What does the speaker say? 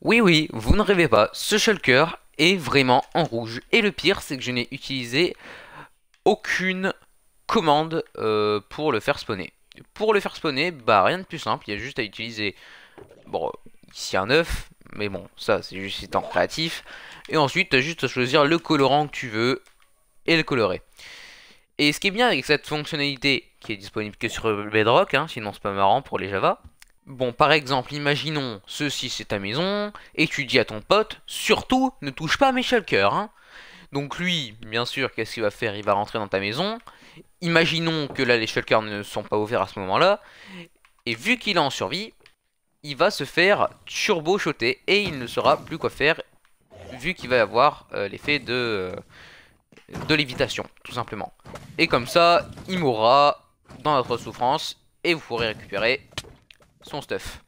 Oui, oui, vous ne rêvez pas, ce shulker est vraiment en rouge. Et le pire, c'est que je n'ai utilisé aucune commande euh, pour le faire spawner. Pour le faire spawner, bah rien de plus simple, il y a juste à utiliser, bon, ici un œuf, mais bon, ça c'est juste étant créatif. Et ensuite, tu as juste à choisir le colorant que tu veux et le colorer. Et ce qui est bien avec cette fonctionnalité, qui est disponible que sur Bedrock, hein, sinon c'est pas marrant pour les Java, Bon, par exemple, imaginons, ceci c'est ta maison, et tu dis à ton pote, surtout, ne touche pas mes shulkers. Hein. Donc lui, bien sûr, qu'est-ce qu'il va faire? Il va rentrer dans ta maison. Imaginons que là, les shulkers ne sont pas ouverts à ce moment-là. Et vu qu'il est en survie, il va se faire turbo-shotter, et il ne saura plus quoi faire, vu qu'il va avoir euh, l'effet de, euh, de lévitation, tout simplement. Et comme ça, il mourra dans notre souffrance, et vous pourrez récupérer son stuff.